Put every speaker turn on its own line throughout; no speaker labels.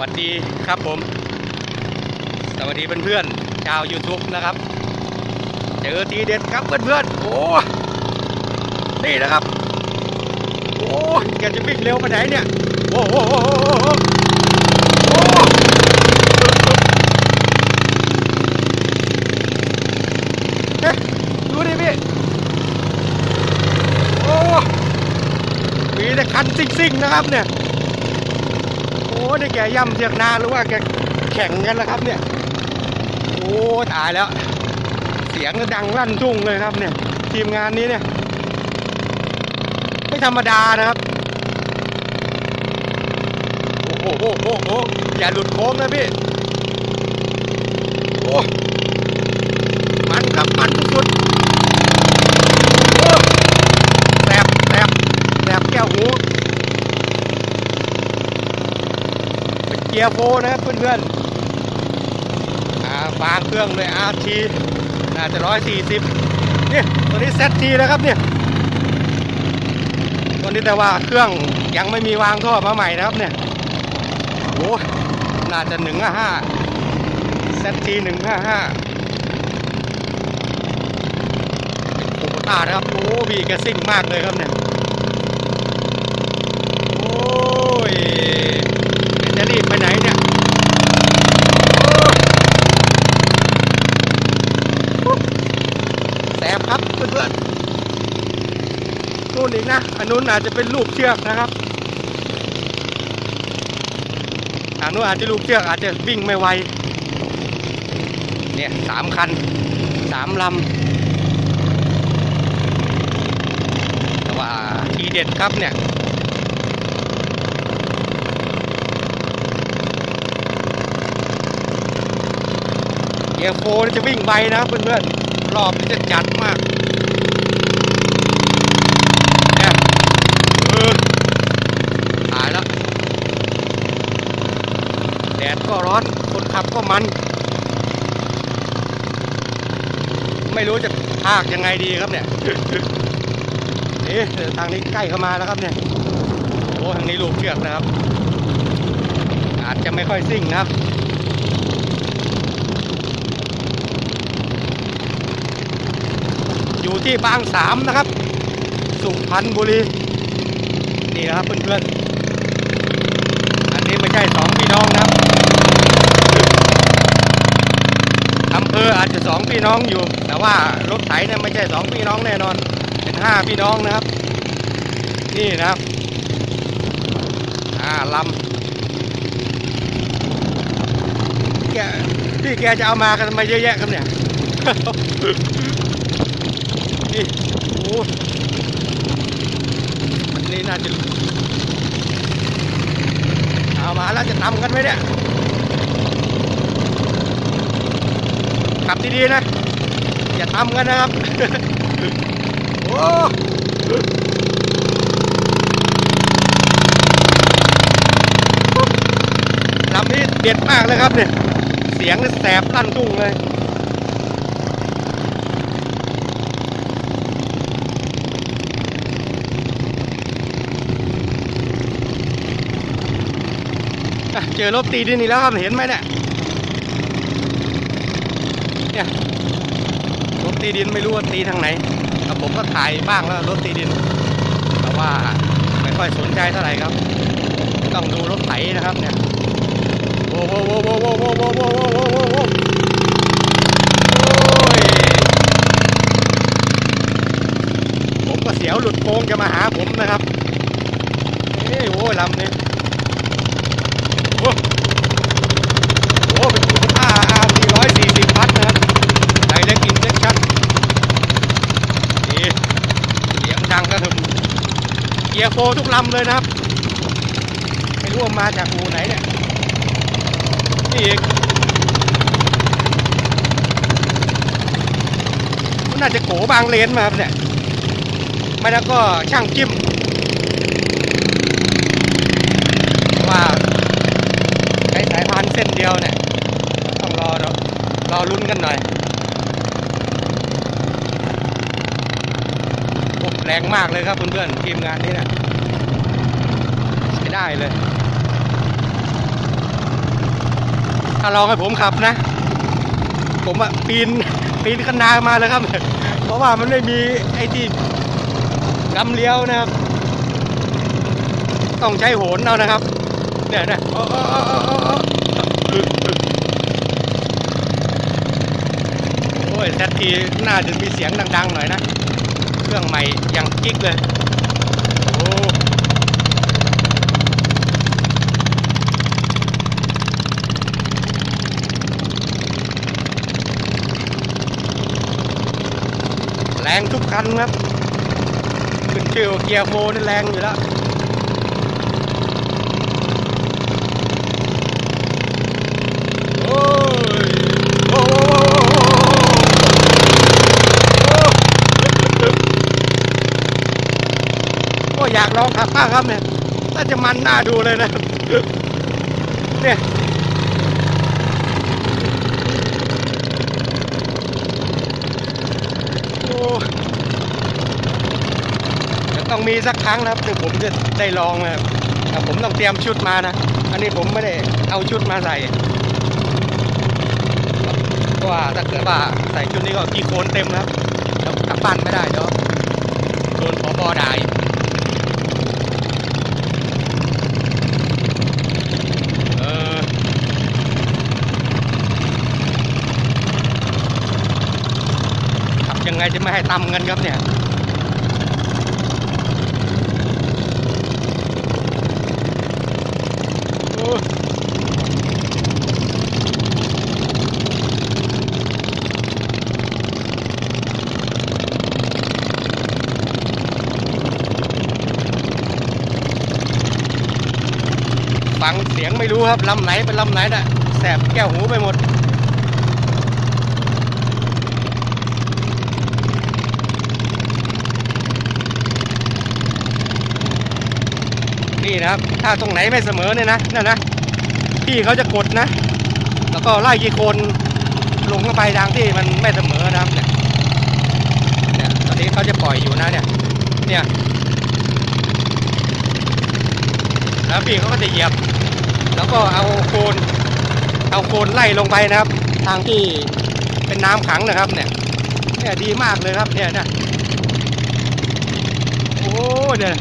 วัสดีครับผม สวัสดีเพื่อนๆชาว YouTube นะครับ เจอทีเด็ดครับเพื่อนๆโอ้นี่นะครับ โอ้แกจะวิ่งเร็วไปไหนเนี่ย โอ้โหโอ้โหโอ้โหเฮ้ยดูดิพี่ โอ้มีแต่คันซิ่งๆนะครับเนี่ย โอ้นี่แกย่ำเทียกนาหรือว่าแกแข่งกันแล้วครับเนี่ย โอ้ตายแล้ว เสียงดังลั่นทุ่งเลยครับเนี่ย ทีมงานนี้เนี่ย ไม่ธรรมดานะครับ โอ้โหโอ้โหโอ้โหอย่าหลุดโค้งนะพี่ โอ้มันครับมันสุดๆโอ้แสบแสบแสบแก้วหู เป็นเกียร์โฟนะครับเพื่อนๆอ่าบางเครื่องเลยอาร์ทีน่าจะร้อยสี่สิบนี่ตัวนี้เซตทีแล้วครับเนี่ยตัวนี้แต่ว่าเครื่องยังไม่มีวางท่อมาใหม่นะครับเนี่ยโอ้น่าจะหนึ่งห้าห้าเซตทีหนึ่งห้าห้าโอ้ตานะครับ โอ้พี่แกซิ่งมากเลยครับเนี่ย โอ้ย รีบไปไหนเนี่ยแสบครับเพื่อนๆนู่นอีกนะ อันนู้นอาจจะเป็นลูกเชือกนะครับอันนู้นอาจจะลูกเชือกอาจจะวิ่งไม่ไว เนี่ยสามคันสามลำแต่ว่าทีเด็ดครับเนี่ย เกียร์โฟนี่จะวิ่งไวนะเพื่อนๆรอบนี้จะจัดมากเนี่ยเออตายแล้วแดดก็ร้อนคนขับก็มัน ไม่รู้จะพากยังไงดีครับเนี่ยเอ๊ะทางนี้ใกล้เข้ามาแล้วครับเนี่ยโอ้ทางนี้ลูกเชือกนะครับ อาจจะไม่ค่อยซิ่งนะครับ อยู่ที่บางสามนะครับ สุพรรณบุรี นี่นะครับเพื่อนๆ อันนี้ไม่ใช่สองพี่น้องนะครับอำเภออาจจะสองพี่น้องอยู่ แต่ว่ารถไถเนี่ยไม่ใช่สองพี่น้องแน่นอน เป็นห้าพี่น้องนะครับ นี่นะครับอ่าลำแกพี่แกจะเอามากันทำไมเยอะแยะครับเนี่ย นี่โอ้อันนี้น่าจะเอามาแล้วจะทำกันไหมเนี่ยขับดีๆนะ อย่าทำกันนะครับ โอ้ลำนี้เด็ดมากเลยครับเนี่ย เสียงนี่แสบลั่นทุ่งเลย เจอรถตีดินอีกแล้วครับเห็นไหมเนี่ยเนี่ยรถตีดินไม่รู้ว่าตีทางไหนแต่ผมก็ถ่ายบ้างแล้วรถตีดิน แต่ว่าไม่ค่อยสนใจเท่าไหร่ครับ ต้องดูรถไถนะครับเนี่ยโว้โว้โว้โว้โว้โว้โว้โว้โว้โว้โว้ผมก็เสียวหลุดโค้งจะมาหาผมนะครับเอ้ยโอ้ยลำนี้ โอ้โหเป็นคูต้า R 440พัทนะครับไดเล็กอินเจคชั่นนี่เสียงดังกระหึ่มเกียร์โฟทุกลำเลยนะครับ ไม่รู้ว่ามาจากอูไหนเนี่ย นี่อีกน่าจะโกบางเลนมาครับเนี่ยไม่แล้วก็ช่างจิ้มเพราะว่าใช้สาย พานเส้นเดียวเนี่ย ต้องรอรอรอลุ้นกันหน่อยอ้แรงมากเลยครับเพื่อนๆทีมงานนี้เนะใช้ได้เลย ถ้าลองให้ผมขับนะ ผมอะปีนปีนคันนามาเลยครับ เพราะว่ามันไม่มีไอ้ที่กำเลี้ยวนะครับ ต้องใช้โหนเอานะครับ เนี่ยนะโอ้โอ้โอ้โอ้ โอ้ยแซดทีน่าจะมีเสียงดังๆหน่อยนะ เครื่องใหม่ยังกิ๊กเลย โอ้แรงทุกคันครับ ขึ้นชื่อว่าเกียร์โฟนี่แรงอยู่แล้ว โอ้ยโอ้โอ้้อยากลองขับบ้าครับเนี่ยน่าจะมันน่าดูเลยนะเนี่ยโอ้ต้องมีสักครั้งนะครับถึงผมจะได้ลองนะครับแต่ผมต้องเตรียมชุดมานะ อันนี้ผมไม่ได้เอาชุดมาใส่เพราะว่าถ้าเกิดว่าใส่ชุดนี้ก็กี่โคนเต็มนะครับกลับบ้านไม่ได้เดี๋ยวโดนพอบอด่าอีกเออ ขับยัง ไงจะไม่ให้ตำกันครับเนี่ยฟังเสียงไม่รู้ครับลำไหนเป็นลำไหนน่ะแสบแก้วหูไปหมด นะครับ ถ้าตรงไหนไม่เสมอเนี่ยนะนั่นนะพี่เขาจะกดนะ แล้วก็ไล่กี่คนลงลงไปทางที่มันไม่เสมอนะครับเนี่ยเนี่ยตอนนี้เขาจะปล่อยอยู่นะเนี่ยเนี่ยแล้วพี่เขาก็จะเหยียบ แล้วก็เอาโคนเอาโคนไล่ลงไปนะครับ ทางที่เป็นน้ำขังนะครับเนี่ยเนี่ยดีมากเลยครับเนี่ยนะโอ้เนี่ย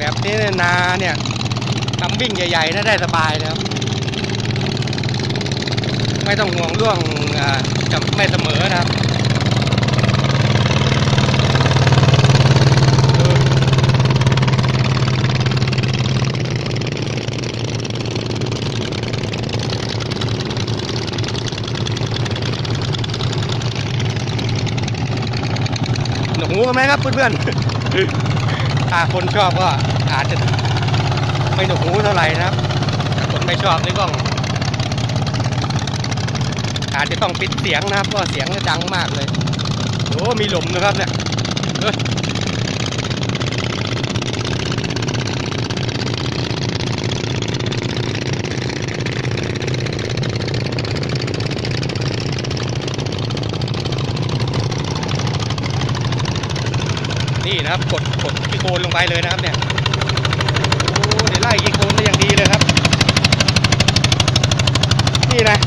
แบบ นี้เนี่ยนาเนี่ยทำวิ่งใหญ่ๆนะได้สบายนะครับไม่ต้องห่วงเรื่องจะไม่เสมอนะครับหนูหูกันไหมครับเพื่อนๆ ถ้าคนชอบก็อาจจะไม่หนวกหูเท่าไหร่นะครับคนไม่ชอบนี่ก็อาจจะต้องปิดเสียงนะครับเพราะเสียงจะดังมากเลยโอ้มีหลุมนะครับเนี่ย นะครับกดกดที่โคนลงไปเลยนะครับเนี่ยโอ้เดี๋ยวไล่กี่โคนได้อย่างดีเลยครับ นี่นะ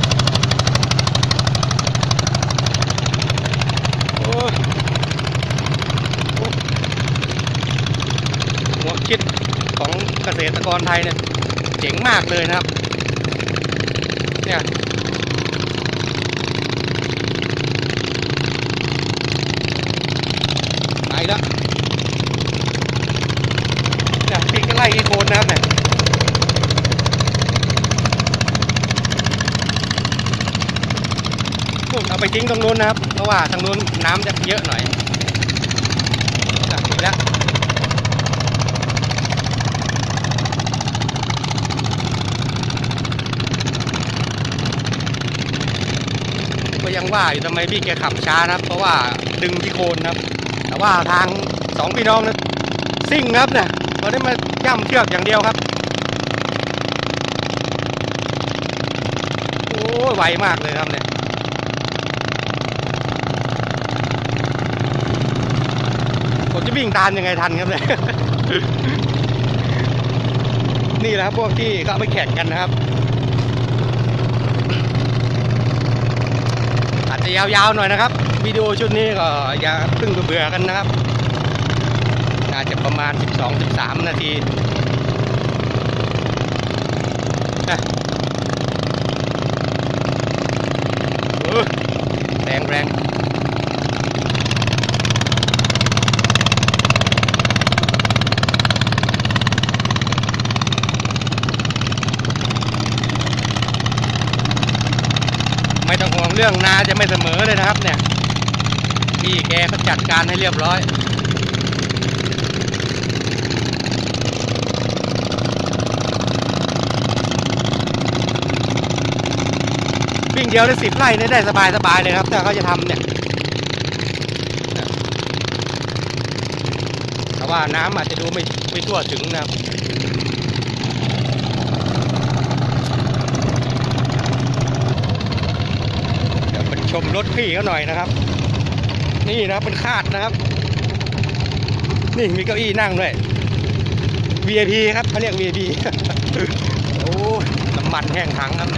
โอ้โอ้หัวคิดของเกษตรกรไทยเนี่ยเจ๋งมากเลยนะครับ เนี่ยไปแล้ว เนี่ยพี่ก็ไล่กี่โคนนะครับเนี่ยนู่นเอาไปทิ้งตรงนู้นนะครับ เพราะว่าทางนู้นน้ำจะเยอะหน่อยอะถึงแล้วก็ยังว่าอยู่ทำไมพี่แกขับช้านะครับ เพราะว่าดึงที่โคนนะครับ แต่ว่าทางสองพี่น้องนะซิ่งครับเนี่ย เราได้มาย่ำเชือกอย่างเดียวครับ โอ้ยไวมากเลยครับเนี่ยตามยังไงทันครับเนี่ยนี่แหละครับพวกที่เขาไปแข่งกันนะครับ อาจจะยาวๆหน่อยนะครับวิดีโอชุดนี้ก็อย่าเพิ่งเบื่อกันนะครับ ประมาณ 12-13 นาทีนะแรงแรงไม่ต้องห่วงเรื่องนาจะไม่เสมอเลยนะครับเนี่ยพี่แกก็จัดการให้เรียบร้อย เดียวได้สิบไร่เนี่ยได้สบายสบายเลยครับ ถ้าเขาจะทำเนี่ยแต่ว่าน้ำอาจจะดูไม่ไม่ทั่วถึงนะครับเดี๋ยวไปชมรถพี่เขาหน่อยนะครับ นี่นะครับเป็นคาดนะครับ นี่มีเก้าอี้นั่งด้วย VIP ครับเขาเรียก VIP โอ้น้ำมันแห้งถังครับ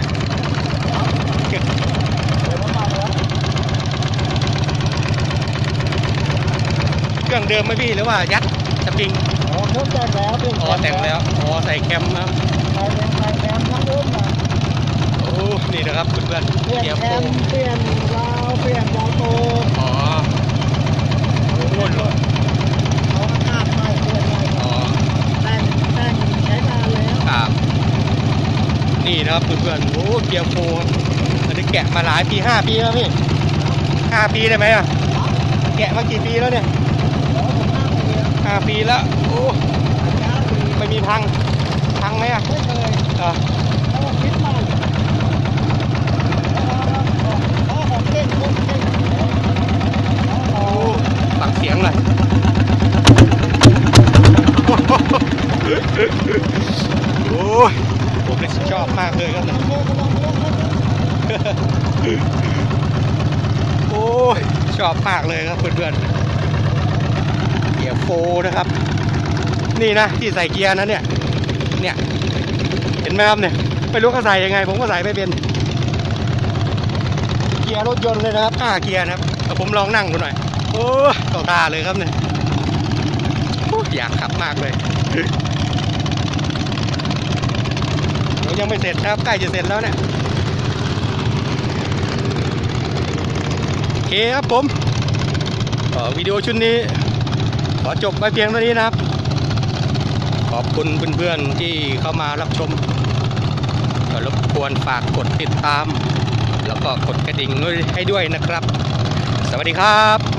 เนี่ยเครื่องเดิมไหมพี่หรือว่ายัดสปริง
อ๋อเครื่องแต่งแล้วเป็น
อ๋อแต่งแล้วอ๋อใส่แคมนะครับ
ใส่แคมใส่แคมทั้งรุ่นนะ
โอ้นี่นะครับเพื่อน
เปลี่
ๆ
ยน
เกียร์
แค
โฟ
มเปลี่ยนวาล์วเปลี่ยนวาล์วโต
อ๋อโอ้โห
เขาอากาศใหม่เปลี่ยนใหม่
อ๋อ
แต่งแต่งใช้งานแล้ว
ครับนี่นะครับเพื่อนๆโอ้เกียร์โฟครับอันนี้แกะมาหลายปีห้าปีแล้วพี่ห้าปีได้ไหมอะแกะมากี่ปีแล้วเนี่ย
อ๋อผมห้าปีแล้ว
ห้าปีแล้วโอ้
ห้าปี
ไม่มีพังพังไหมอะ
ไม่เคย
เออ
เขาบอกคิดใหม่เขาของเก่งคนเก่ง
โอ้ฟังเสียงหน่อยโอ้ยผมเลยชอบมากเลยครับเนี่ย โอ้ยชอบมากเลยครับเพื่อนๆเกียร์โฟนะครับ นี่นะที่ใส่เกียร์นะเนี่ย เนี่ย เห็นไหมครับเนี่ย ไม่รู้เขาใส่ยังไง ผมก็ใส่ไม่เป็น เกียร์รถยนต์เลยนะครับห้าเกียร์นะครับเอาผมลองนั่งดูหน่อย โอ้ต่อตาเลยครับเนี่ยอยอยากขับมากเลยเดี๋ยวยังไม่เสร็จครับ ใกล้จะเสร็จแล้วเนี่ย โอ เคครับผมวิดีโอชุดนี้ ขอจบไว้เพียงเท่านี้นะครับ ขอบคุณเพื่อนๆที่เข้ามารับชมก็รบกวนฝากกดติดตาม แล้วก็กดกระดิ่งด้วยให้ด้วยนะครับ สวัสดีครับ